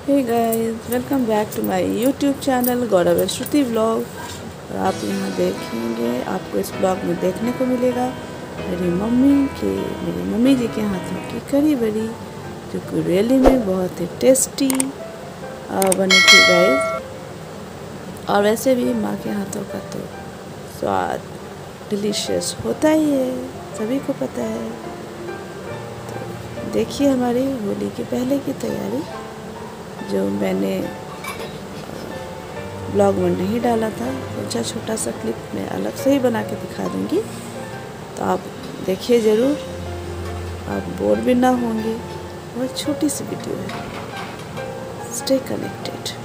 Hey guys welcome back to my YouTube channel Gaurav Shruti blog और आप यहाँ देखेंगे, आपको इस ब्लॉग में देखने को मिलेगा मेरी मम्मी के, मेरी मम्मी जी के हाथों की करी बड़ी, जो कि रियली में बहुत ही टेस्टी बनी थी गाइस और वैसे भी माँ के हाथों का तो स्वाद डिलीशियस होता ही है, सभी को पता है। तो देखिए हमारी होली के पहले की तैयारी। जो मैंने ब्लॉग में नहीं डाला था। सोचा छोटा सा क्लिप मैं अलग से ही बना के दिखा दूँगी। तो आप देखिए ज़रूर, आप बोर भी ना होंगे बहुत छोटी सी वीडियो है। स्टे कनेक्टेड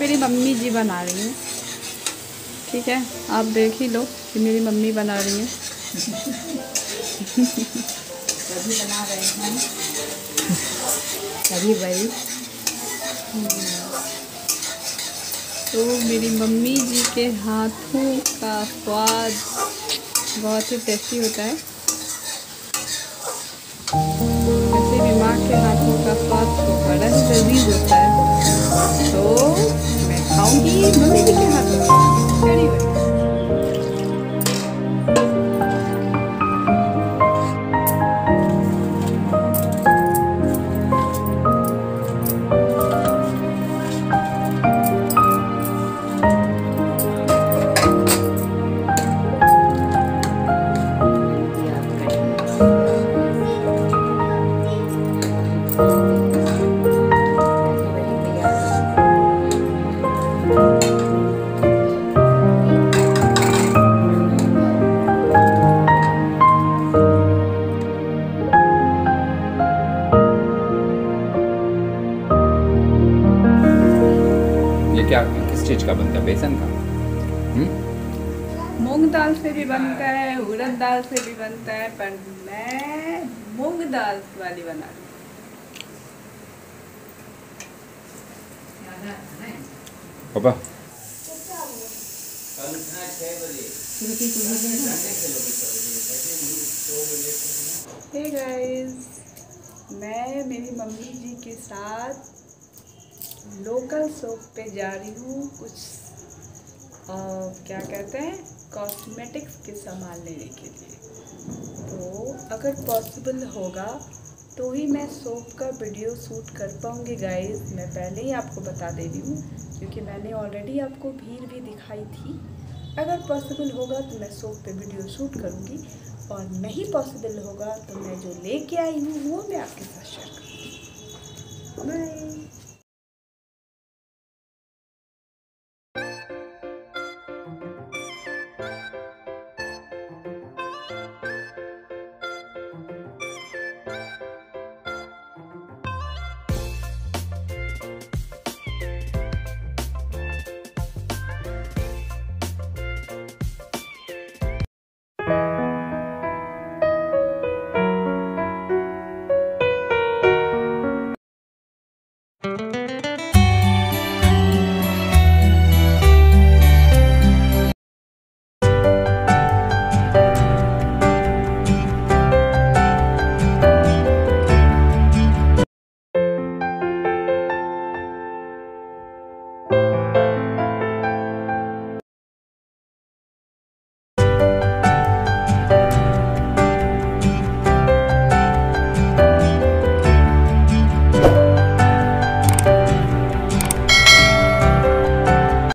मेरी मम्मी जी बना रही हैं। ठीक है आप देख ही लो कि मेरी मम्मी बना रही हैं। सभी बना रहे हैं। सभी बड़ी तो मेरी मम्मी जी के हाथों का स्वाद बहुत ही टेस्टी होता है। ये क्या किस चीज़ का बनता है बेसन का। हम्म? मूंग दाल से भी बनता है उड़द दाल से भी बनता है पर मैं मूंग दाल वाली बना रही हूँ। पापा। हे गाइस मैं मेरी मम्मी जी के साथ लोकल शॉप पे जा रही हूँ कुछ अ, क्या कहते हैं कॉस्मेटिक्स के सामान लेने के लिए। तो अगर पॉसिबल होगा तो ही मैं सोप का वीडियो शूट कर पाऊँगी गाइस मैं पहले ही आपको बता दे रही हूँ क्योंकि मैंने ऑलरेडी आपको भीड़ भी दिखाई थी। अगर पॉसिबल होगा तो मैं सोप पे वीडियो शूट करूँगी और नहीं पॉसिबल होगा तो मैं जो लेके आई हूँ वो मैं आपके साथ शेयर करूँगी।